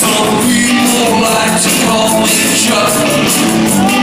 Some people like to call me just